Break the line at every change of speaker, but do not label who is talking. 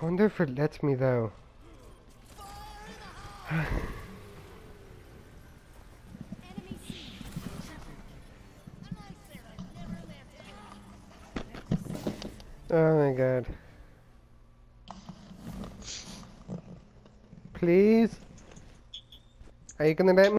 I wonder if it lets me though. Oh my god. Please? Are you gonna let me?